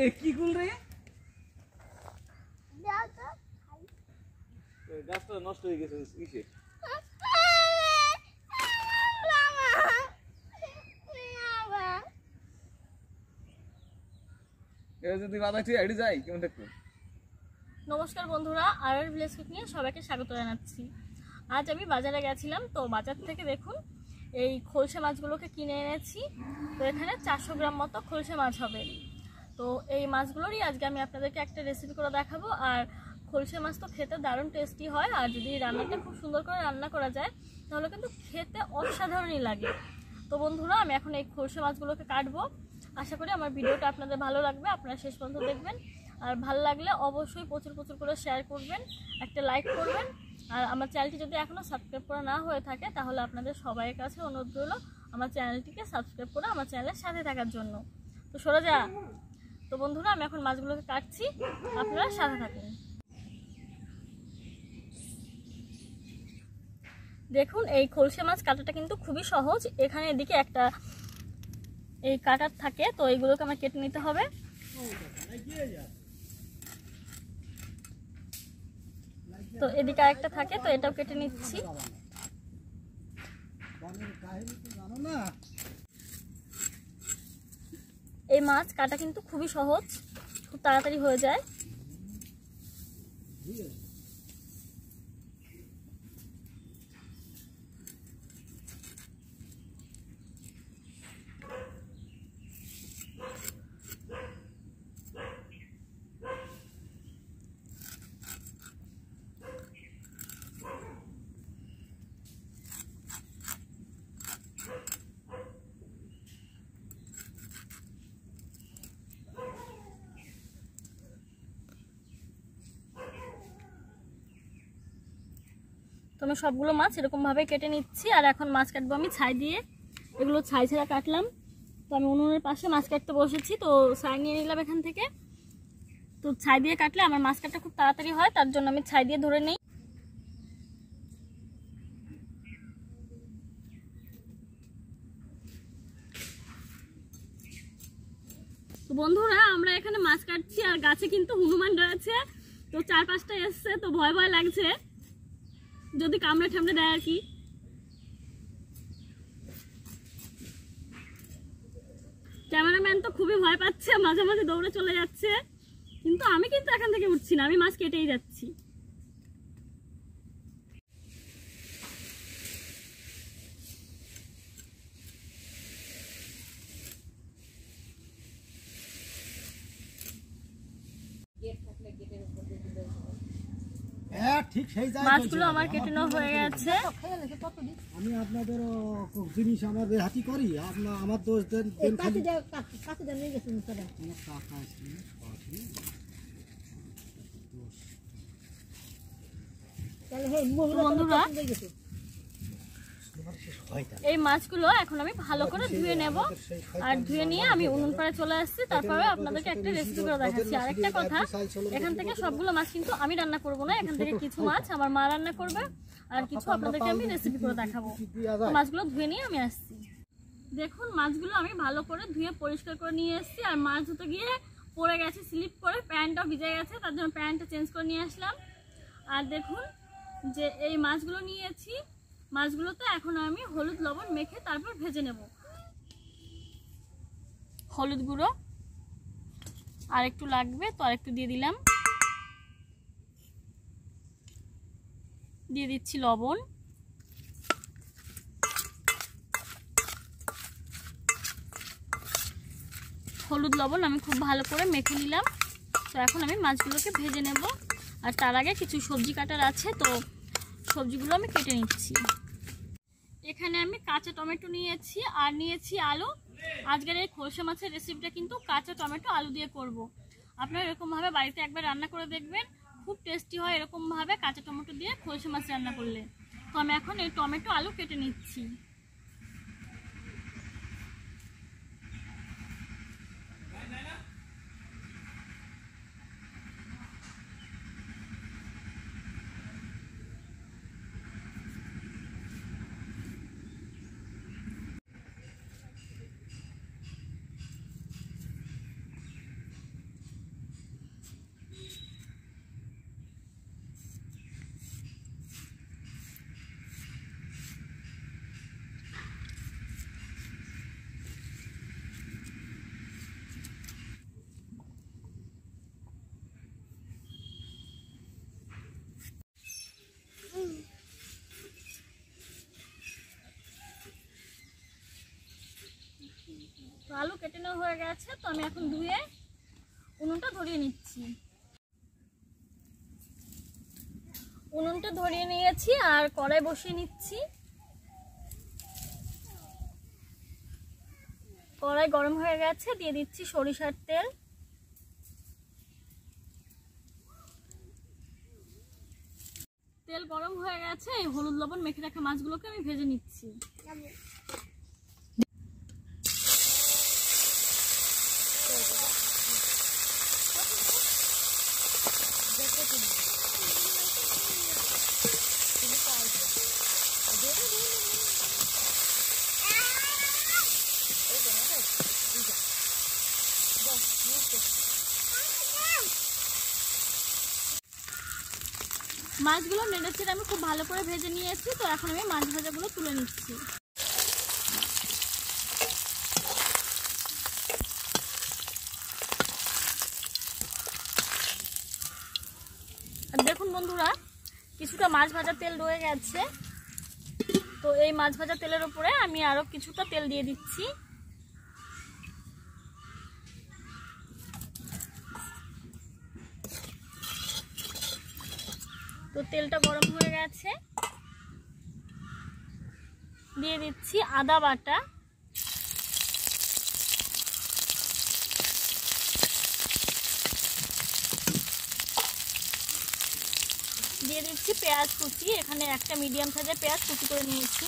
এ কি কুল রে? গাছটা নষ্ট হয়ে গেছে ইসে। যদি বাধা ঠিক যাই কেমন দেখব নমস্কার বন্ধুরা আর আর ভিলেজ কুক নিয়ে সবাইকে স্বাগত জানাচ্ছি। আজ আমি বাজারে গেছিলাম তো বাজার থেকে দেখুন এই খলসে মাছগুলোকে কিনে এনেছি। তো এখানে চারশো গ্রাম মতো খলসে মাছ হবে। তো এই মাছগুলোরই আজকে আমি আপনাদেরকে একটা রেসিপি করে দেখাবো। আর খলসে মাছ তো খেতে দারুণ টেস্টি হয়, আর যদি রান্নাটা খুব সুন্দর করে রান্না করা যায়, তাহলে কিন্তু খেতে অসাধারণই লাগে। তো বন্ধুরা, আমি এখন এই খলসে মাছগুলোকে কাটবো। আশা করি আমার ভিডিওটা আপনাদের ভালো লাগবে, আপনারা শেষ পর্যন্ত দেখবেন। আর ভালো লাগলে অবশ্যই প্রচুর প্রচুর করে শেয়ার করবেন, একটা লাইক করবেন। আর আমার চ্যানেলটি যদি এখনও সাবস্ক্রাইব করা না হয়ে থাকে, তাহলে আপনাদের সবাইয়ের কাছে অনুরোধ রইল আমার চ্যানেলটিকে সাবস্ক্রাইব করে আমার চ্যানেলের সাথে থাকার জন্য। তো সরে যা। তো বন্ধুরা, আমি এখন মাছগুলোকে কাটছি। আপনারা সাথে থাকুন। দেখুন, এই খলসে মাছ কাটাটা কিন্তু খুবই সহজ। এখানে এদিকে একটা এই কাটার থাকে, তো এইগুলোকে আমার কেটে নিতে হবে। তো এদিকে আরেকটা থাকে, তো এটাও কেটে নিচ্ছি। এই মাছ কাটা কিন্তু খুবই সহজ, খুব তাড়াতাড়ি হয়ে যায়। তো আমি সবগুলো মাছ এরকমভাবে কেটে নিচ্ছি, আর এখন মাছ কাটবো আমি ছাই দিয়ে। এগুলো ছাই ছাড়া কাটলাম। তো আমি উনুনের পাশে মাছ কাটতে বসেছি, তো ছাই নিয়ে নিলাম এখান থেকে। তো ছাই দিয়ে কাটলে আমার মাছ কাটটা খুব তাড়াতাড়ি হয়, তার জন্য আমি ছাই দিয়ে ধরে নিই। তো বন্ধুরা, আমরা এখানে মাছ কাটছি, আর গাছে কিন্তু হনুমান রয়েছে। তো চার পাঁচটা এসছে, তো ভয় ভয় লাগছে। যদি কামড়ে ঠামড়ে দেয় আর কি। ক্যামেরাম্যান তো খুবই ভয় পাচ্ছে, মাঝে মাঝে দৌড়ে চলে যাচ্ছে। কিন্তু আমি কিন্তু এখান থেকে উঠছি না, আমি মাছ কেটেই যাচ্ছি। মাছগুলো আমার কেটে নেওয়া হয়ে গেছে। আমি আপনাদের জিনিস আমাদের হাতি করি আপনার আমার দোষ দেন বন্ধুরা হয়। এই মাছগুলো এখন আমি ভালো করে ধুয়ে নেব। আর ধুয়ে নিয়ে আমি উনুন পাড়ে চলে আসছি। তারপরে আপনাদেরকে একটা রেসিপি করে দেখাচ্ছি। আর একটা কথা এখান থেকে সবগুলো মাছ কিন্তু আমি রান্না করব না। এখান থেকে কিছু মাছ আমার মা রান্না করবে। আর কিছু আপনাদেরকে আমি রেসিপি করে দেখাবো। মাছগুলো ধুয়ে নিয়ে আমি আসছি। দেখুন মাছগুলো আমি ভালো করে ধুয়ে পরিষ্কার করে নিয়ে এসেছি। আর মাছ ধুতে গিয়ে পড়ে গেছে স্লিপ করে প্যান্টটাও ভিজে গেছে তার জন্য প্যান্টটা চেঞ্জ করে নিয়ে আসলাম। আর দেখুন যে এই মাছগুলো নিয়েছি মাছগুলোতে এখন আমি হলুদ, লবণ মেখে তারপর ভেজে নেব। হলুদ গুঁড়ো। আর একটু লাগবে তো আর একটু দিয়ে দিলাম। দিয়ে দিচ্ছি লবণ। হলুদ, লবণ আমি খুব ভালো করে মেখে নিলাম। তো এখন আমি মাছগুলোকে ভেজে নেব। আর তার আগে কিছু সবজি কাটার আছে, তো সবজিগুলো আমি কেটে নিচ্ছি। এখানে আমি কাঁচা টমেটো নিয়েছি আর নিয়েছি আলু। আজকের এই খোলসা মাছের রেসিপিটা কিন্তু কাঁচা টমেটো, আলু দিয়ে করব। আপনারা এরকমভাবে বাড়িতে একবার রান্না করে দেখবেন। খুব টেস্টি হয় এরকমভাবে কাঁচা টমেটো দিয়ে খোলসা মাছ রান্না করলে। তো আমি এখন এই টমেটো, আলু কেটে নিচ্ছি। তো আলু কেটে নেওয়া হয়ে গেছে, তো আমি এখন ধুয়ে উনুনটা ধরিয়ে নিচ্ছি। উনুনটা ধরিয়ে নিয়েছি আর কড়াই বসিয়ে নিচ্ছি। কড়াই গরম হয়ে গেছে, দিয়ে দিচ্ছি সরিষার তেল। তেল গরম হয়ে গেছে, এই হলুদ লবণ মেখে রাখা মাছগুলোকে আমি ভেজে নিচ্ছি। মাছগুলো নেড়েচেড়ে আমি খুব ভালো করে ভেজে নিয়েছি, তো এখন আমি মাছ ভাজাগুলো তুলে নিচ্ছি। দেখুন বন্ধুরা, কিছুটা মাছ ভাজা তেল রয়ে গেছে। তো এই মাছ ভাজা তেলের উপরে আমি আরও কিছুটা তেল দিয়ে দিচ্ছি। তো তেলটা গরম হয়ে গেছে। দিয়ে দিচ্ছি আদা বাটা। দিয়ে দিচ্ছি পেঁয়াজ কুচি। এখানে একটা মিডিয়াম সাইজের পেঁয়াজ কুচি করে নিয়েছি।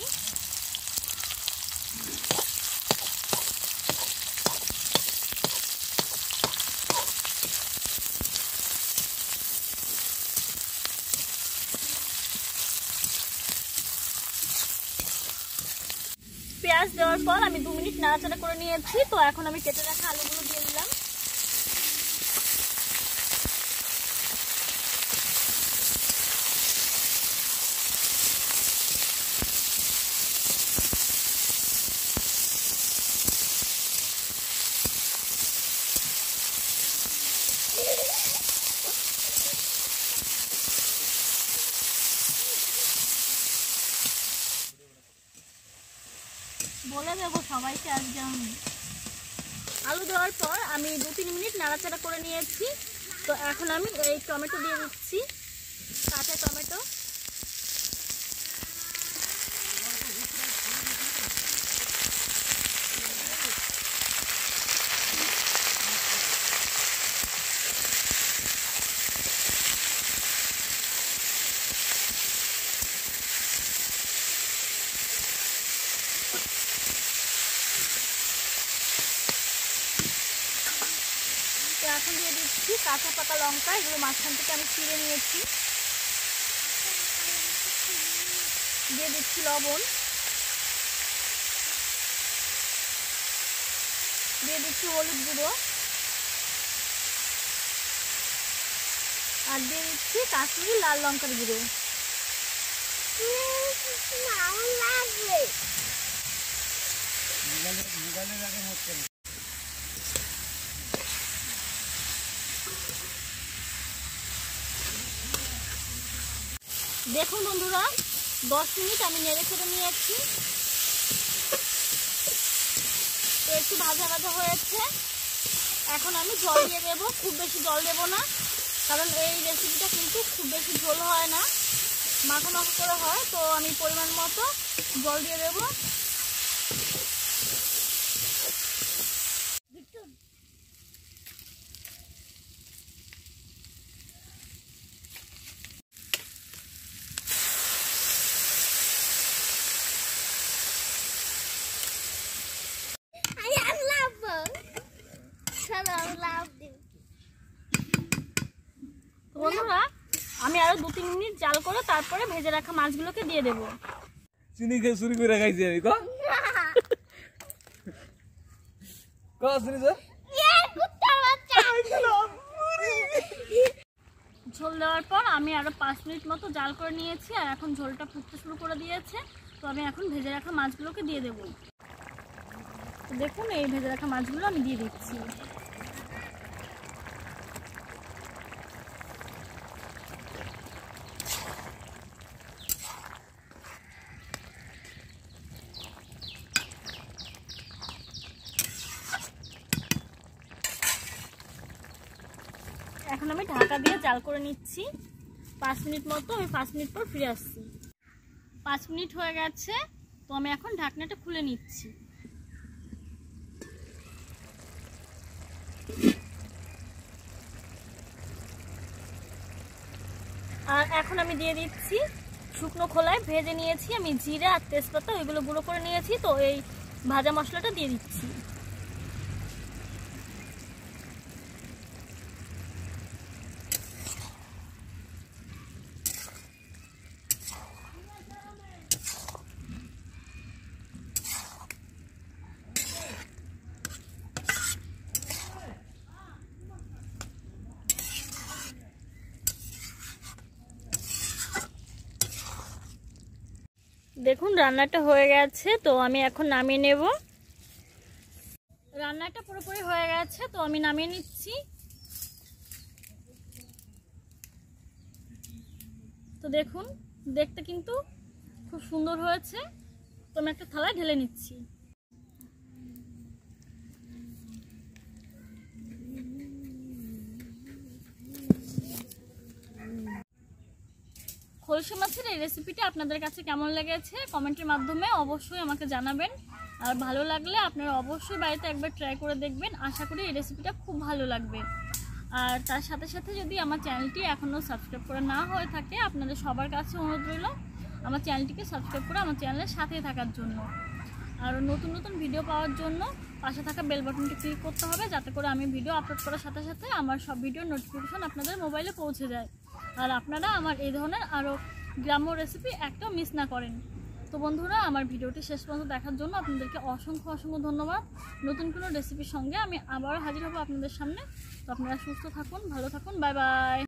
পেঁয়াজ দেওয়ার পর আমি দু মিনিট নাড়াচাড়া করে নিয়েছি। তো এখন আমি কেটে রাখা আলুগুলো দিয়ে দিলাম বলে দেবো সবাইকে আমি আলু দেওয়ার পর আমি দু তিন মিনিট নাড়াচাড়া করে নিয়েছি। তো এখন আমি এই টমেটো দিয়ে দিচ্ছি, কাঁচা টমেটো তো এখন দিয়ে দিচ্ছি কাঁচা পাকা লঙ্কা এগুলো মাঝখান থেকে আমি ছিঁড়ে নিয়েছি। দিয়ে দিচ্ছি লবণ। দিয়ে দিচ্ছি হলুদ গুঁড়ো। আর দিয়ে দিচ্ছি কাশ্মীরি লাল লঙ্কার গুঁড়ো। দেখুন বন্ধুরা, দশ মিনিট আমি নেড়ে ছেড়ে নিয়েছি। তো একটু ভাজা ভাজা হয়েছে। এখন আমি জল দিয়ে দেবো, খুব বেশি জল দেব না, কারণ এই রেসিপিটা কিন্তু খুব বেশি ঝোল হয় না। মাখা মাখা করে হয়, তো আমি পরিমাণ মতো জল দিয়ে দেবো। বন্ধুরা আমি আরও দু তিন মিনিট জাল করে তারপরে ভেজে রাখা মাছগুলোকে দিয়ে দেবো। চিনি খেয়ে চুরি করে খাইছি আমি ক? চিনি। ঝোল দেওয়ার পর আমি আরও পাঁচ মিনিট মতো জাল করে নিয়েছি আর এখন ঝোলটা ফুটতে শুরু করে দিয়েছে। তো আমি এখন ভেজে রাখা মাছগুলোকে দিয়ে দেবো। দেখুন এই ভেজে রাখা মাছগুলো আমি দিয়ে দিচ্ছি ঢাকা দিয়ে জাল নিচ্ছি পাঁচ মিনিট মতো, আমি পাঁচ মিনিট পর ফিরে আসছি। পাঁচ মিনিট হয়ে গেছে, তো আমি এখন ঢাকনাটা খুলে নিচ্ছি। আর এখন আমি দিয়ে দিচ্ছি শুকনো খোলায় ভেজে নিয়েছি আমি জিরা আর তেজপাতা, ওইগুলো গুঁড়ো করে নিয়েছি, তো এই ভাজা মশলাটা দিয়ে দিচ্ছি। দেখুন, রান্নাটা হয়ে গেছে, তো আমি এখন নামিয়ে নেব। রান্নাটা পুরোপুরি হয়ে গেছে, তো আমি নামিয়ে নিচ্ছি। তো দেখুন, দেখতে কিন্তু খুব সুন্দর হয়েছে। তো আমি একটা থালায় ঢেলে নিচ্ছি। খোলসা মাছের এই রেসিপিটা আপনাদের কাছে কেমন লেগেছে কমেন্টের মাধ্যমে অবশ্যই আমাকে জানাবেন। আর ভালো লাগলে আপনারা অবশ্যই বাড়িতে একবার ট্রাই করে দেখবেন। আশা করি এই রেসিপিটা খুব ভালো লাগবে। আর তার সাথে সাথে যদি আমার চ্যানেলটি এখনও সাবস্ক্রাইব করা না হয়ে থাকে, আপনাদের সবার কাছে অনুরোধ রইল আমার চ্যানেলটিকে সাবস্ক্রাইব করে আমার চ্যানেলের সাথে থাকার জন্য। আর নতুন নতুন ভিডিও পাওয়ার জন্য পাশে থাকা বেল বাটনটি ক্লিক করতে হবে, যাতে করে আমি ভিডিও আপলোড করার সাথে সাথে আমার সব ভিডিওর নোটিফিকেশন আপনাদের মোবাইলে পৌঁছে যায়। আর আপনারা আমার এই ধরনের আরও গ্রাম্য রেসিপি একটাও মিস না করেন। তো বন্ধুরা, আমার ভিডিওটি শেষ পর্যন্ত দেখার জন্য আপনাদেরকে অসংখ্য অসংখ্য ধন্যবাদ। নতুন কোনো রেসিপির সঙ্গে আমি আবারও হাজির হব আপনাদের সামনে। তো আপনারা সুস্থ থাকুন, ভালো থাকুন বাই বাই